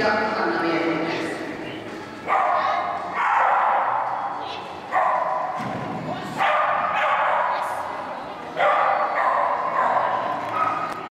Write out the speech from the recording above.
क्या खाना है